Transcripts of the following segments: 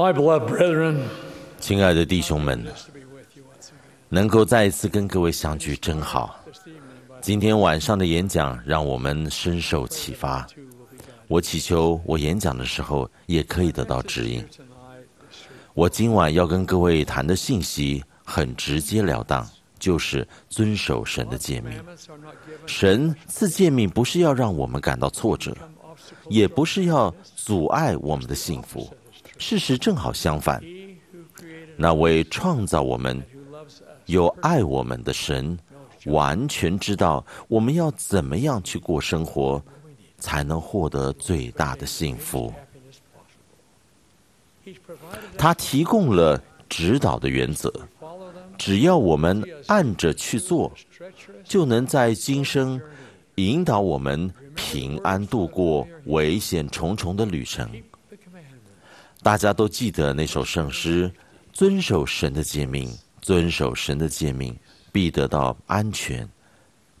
My beloved brethren，亲爱的弟兄们，能够再一次跟各位相聚真好。今天晚上的演讲让我们深受启发，我祈求我演讲的时候也可以得到指引。我今晚要跟各位谈的信息很直接了当，就是遵守神的诫命。神赐诫命不是要让我们感到挫折，也不是要阻碍我们的幸福。事实正好相反，那位创造我们、who loves us 有爱我们的神，完全知道我们要怎么样去过生活，才能获得最大的幸福。他提供了指导的原则，只要我们按着去做，就能在今生引导我们平安度过危险重重的旅程。大家都记得那首圣诗：“遵守神的诫命，遵守神的诫命，必得到安全，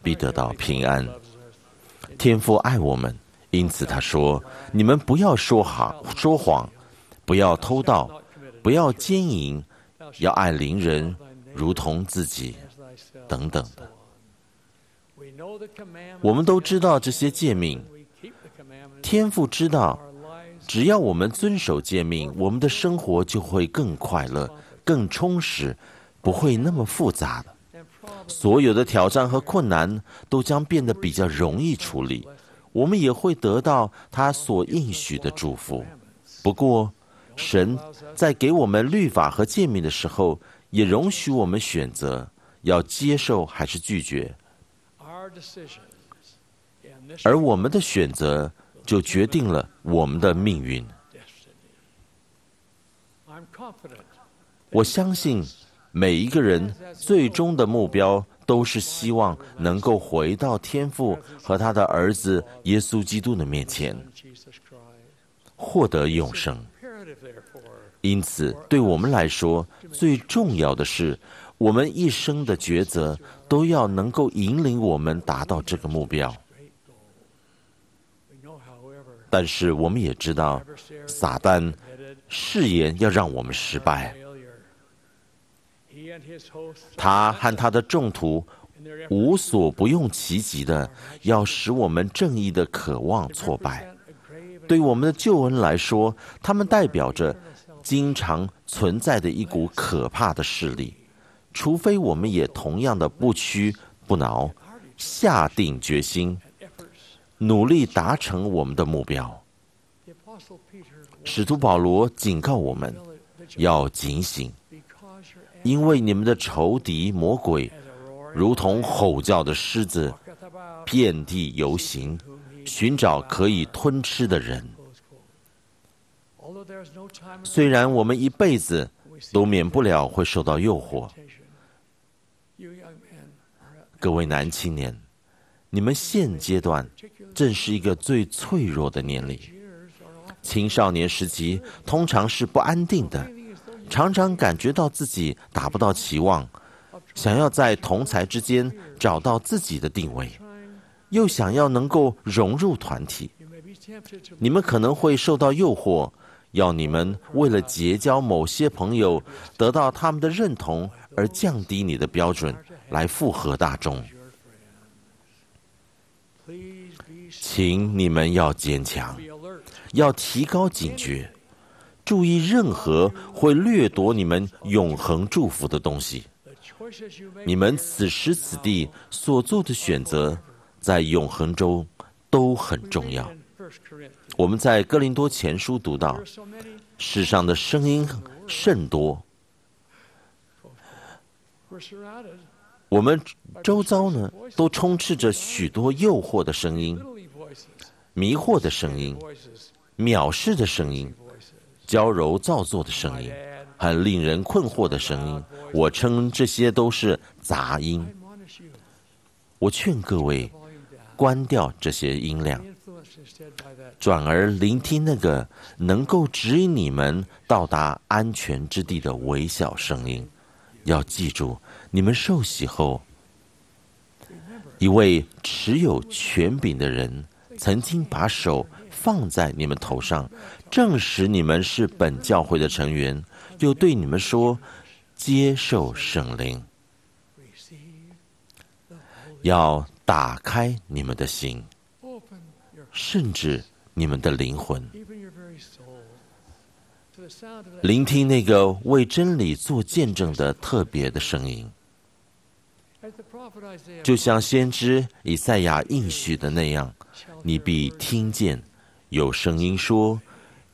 必得到平安。”天父爱我们，因此他说：“你们不要说谎，说谎，不要偷盗，不要奸淫，要爱邻人如同自己，等等的。”我们都知道这些诫命，天父知道只要我们遵守诫命，我们的生活就会更快乐、更充实，不会那么复杂的。所有的挑战和困难都将变得比较容易处理，我们也会得到他所应许的祝福。不过，神在给我们律法和诫命的时候，也容许我们选择要接受还是拒绝而我们的选择就决定了我们的命运。我相信每一个人最终的目标都是希望能够回到天父和他的儿子耶稣基督的面前，获得永生。因此，对我们来说，最重要的是，我们一生的抉择都要能够引领我们达到这个目标。但是，我们也知道，撒旦誓言要让我们失败。他和他的众徒无所不用其极的，要使我们正义的渴望挫败。对我们的救恩来说，他们代表着经常存在的一股可怕的势力。除非我们也同样的不屈不挠，下定决心，努力达成我们的目标。使徒保罗警告我们要警醒因为你们的仇敌魔鬼如同吼叫的狮子遍地游行寻找可以吞吃的人。虽然我们一辈子都免不了会受到诱惑。各位男青年你们现阶段正是一个最脆弱的年龄。青少年时期通常是不安定的，常常感觉到自己达不到期望，想要在同才之间找到自己的定位，又想要能够融入团体。你们可能会受到诱惑，要你们为了结交某些朋友，得到他们的认同，而降低你的标准，来附和大众。请你们要坚强要提高警觉注意任何会掠夺你们永恒祝福的东西。你们此时此地所做的选择在永恒中都很重要。我们在哥林多前书读到世上的声音甚多。我们周遭呢都充斥着许多诱惑的声音、迷惑的声音、藐视的声音、voices. 矫揉造作的声音，很令人困惑的声音。我称这些都是杂音。我劝各位关掉这些音量，转而聆听那个能够指引你们到达安全之地的微小声音。要记住，你们受洗后，一位持有权柄的人曾经把手放在你们头上，证实你们是本教会的成员，又对你们说：接受圣灵，要打开你们的心，甚至你们的灵魂，聆听那个为真理做见证的特别的声音。就像先知以赛亚应许的那样，你必听见有声音说：“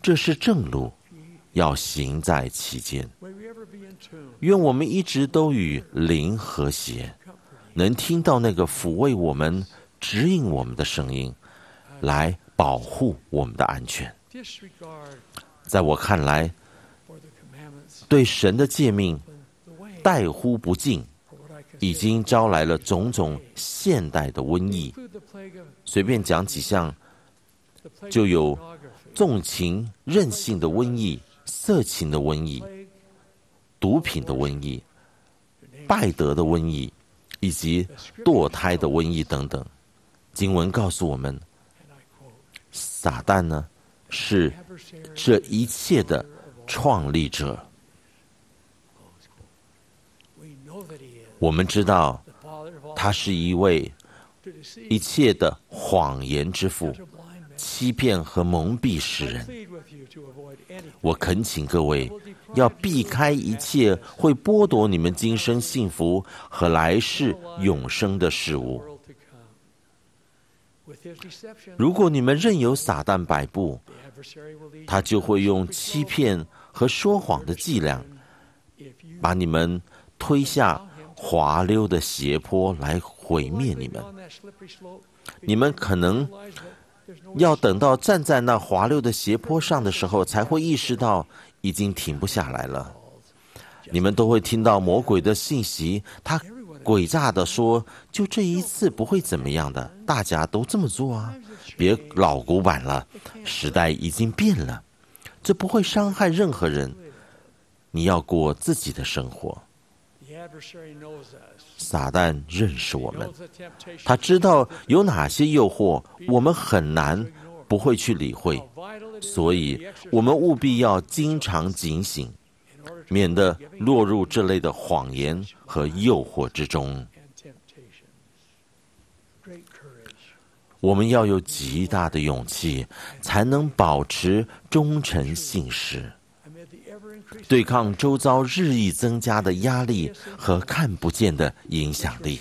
这是正路，要行在其间。”愿我们一直都与灵和谐，能听到那个抚慰我们、指引我们的声音，来保护我们的安全。在我看来，对神的诫命怠忽不敬。已经招来了种种现代的瘟疫，随便讲几项，就有纵情任性的瘟疫、色情的瘟疫、毒品的瘟疫、拜德的瘟疫，以及堕胎的瘟疫等等。经文告诉我们，撒旦呢是这一切的创立者。我们知道，他是一位一切的谎言之父，欺骗和蒙蔽世人。我恳请各位要避开一切会剥夺你们今生幸福和来世永生的事物。如果你们任由撒旦摆布，他就会用欺骗和说谎的伎俩，把你们推下。滑溜的斜坡来毁灭你们，你们可能要等到站在那滑溜的斜坡上的时候，才会意识到已经停不下来了。你们都会听到魔鬼的信息，他诡诈的说：“就这一次不会怎么样的，大家都这么做啊，别老古板了，时代已经变了，这不会伤害任何人。你要过自己的生活。”撒旦认识我们，他知道有哪些诱惑我们很难不会去理会，所以我们务必要经常警醒，免得落入这类的谎言和诱惑之中。我们要有极大的勇气，才能保持忠诚信实。对抗周遭日益增加的压力和看不见的影响力，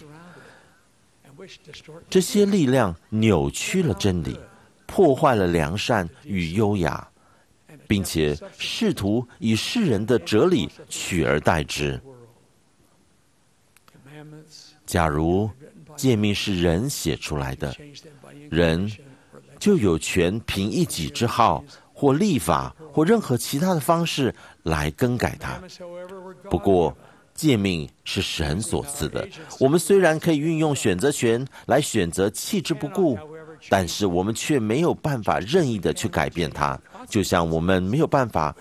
这些力量扭曲了真理，破坏了良善与优雅，并且试图以世人的哲理取而代之。假如诫命是人写出来的，人就有权凭一己之好或立法或任何其他的方式。来更改它。不过，诫命是神所赐的。我们虽然可以运用选择权来选择弃之不顾，但是我们却没有办法任意的去改变它。就像我们没有办法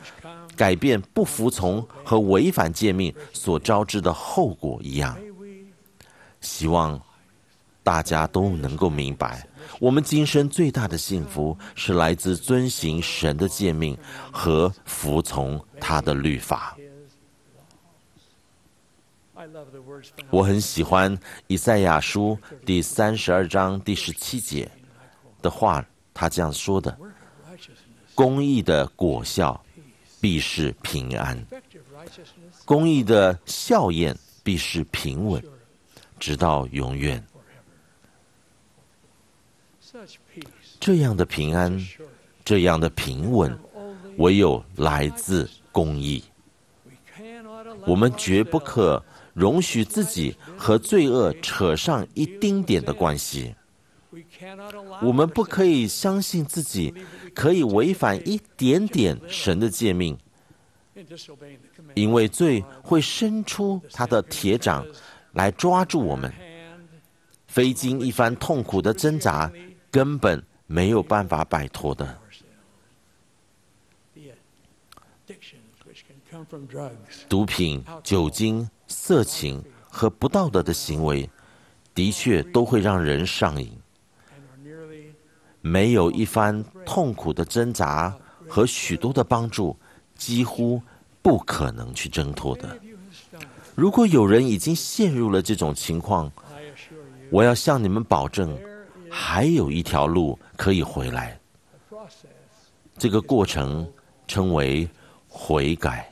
改变不服从和违反诫命所招致的后果一样。希望大家都能够明白。我们今生最大的幸福是来自遵行神的诫命和服从他的律法。我很喜欢以赛亚书第三十二章第十七节的话，他这样说的：“公义的果效必是平安，公义的效验必是平稳，直到永远。”这样的平安，这样的平稳，唯有来自公义。我们绝不可容许自己和罪恶扯上一丁点的关系。我们不可以相信自己可以违反一点点神的诫命，因为罪会伸出他的铁掌来抓住我们，非经一番痛苦的挣扎。根本没有办法摆脱的。毒品、酒精、色情和不道德的行为，的确都会让人上瘾，没有一番痛苦的挣扎和许多的帮助，几乎不可能去挣脱的。如果有人已经陷入了这种情况，我要向你们保证，还有一条路可以回来。这个过程称为悔改。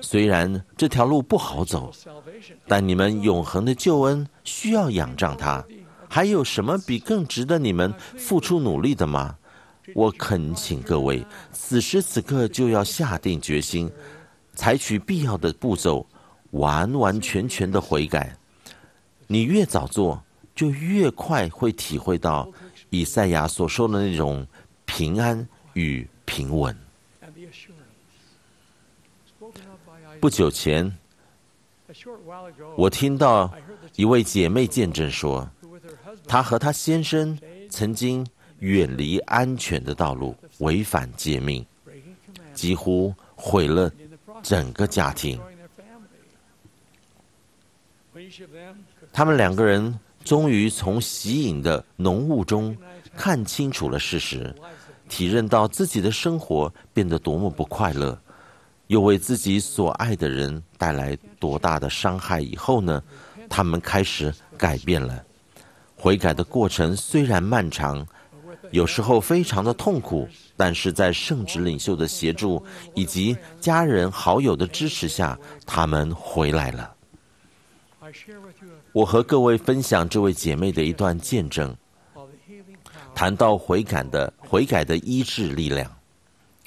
虽然这条路不好走，但你们永恒的救恩需要仰仗它。还有什么比更值得你们付出努力的吗？我恳请各位，此时此刻就要下定决心，采取必要的步骤，完完全全的悔改。你越早做，就越快会体会到以赛亚所说的那种平安与平稳。不久前，我听到一位姐妹见证说，她和她先生曾经远离安全的道路，违反诫命，几乎毁了整个家庭。他们两个人终于从吸引的浓雾中看清楚了事实，体认到自己的生活变得多么不快乐，又为自己所爱的人带来多大的伤害。以后呢，他们开始改变了。悔改的过程虽然漫长，有时候非常的痛苦，但是在圣职领袖的协助以及家人好友的支持下，他们回来了。我和各位分享这位姐妹的一段见证，谈到悔改的悔改的医治力量。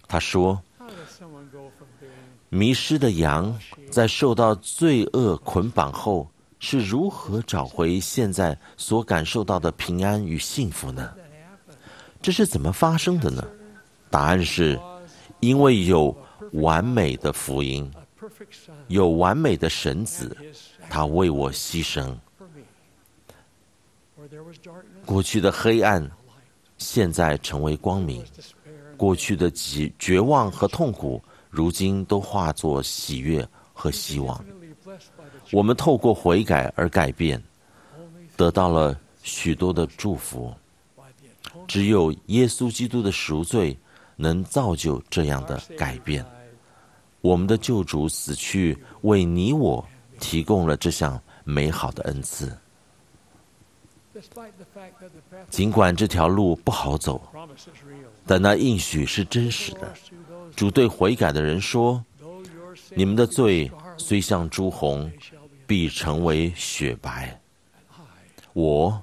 她说：“迷失的羊在受到罪恶捆绑后，是如何找回现在所感受到的平安与幸福呢？这是怎么发生的呢？答案是，因为有完美的福音，有完美的神子。”他为我牺牲，过去的黑暗现在成为光明，过去的绝绝望和痛苦，如今都化作喜悦和希望。我们透过悔改而改变，得到了许多的祝福。只有耶稣基督的赎罪能造就这样的改变。我们的救主死去，为你我。提供了这项美好的恩赐。尽管这条路不好走，但那应许是真实的。主对悔改的人说：“你们的罪虽像朱红，必成为雪白。我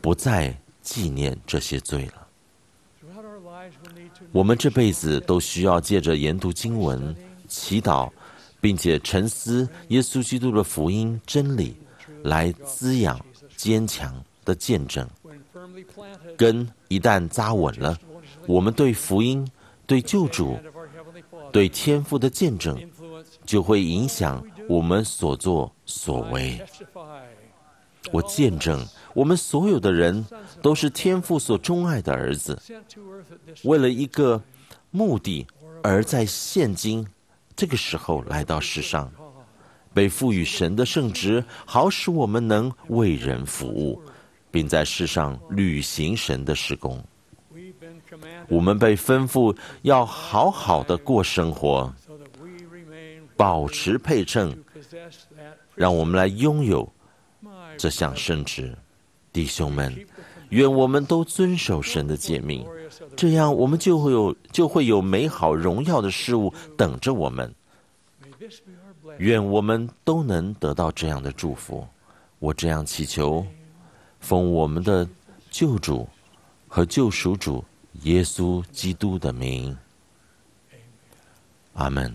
不再纪念这些罪了。”我们这辈子都需要借着研读经文、祈祷。并且沉思耶稣基督的福音真理，来滋养坚强的见证。根一旦扎稳了，我们对福音、对救主、对天赋的见证，就会影响我们所作所为。我见证，我们所有的人都是天父所钟爱的儿子，为了一个目的而在现今。这个时候来到世上，被赋予神的圣职，好使我们能为人服务，并在世上履行神的施工。我们被吩咐要好好的过生活，保持配称，让我们来拥有这项圣职。弟兄们，愿我们都遵守神的诫命。这样，我们就会有就会有美好荣耀的事物等着我们。愿我们都能得到这样的祝福。我这样祈求，奉我们的救主和救赎主耶稣基督的名。阿门。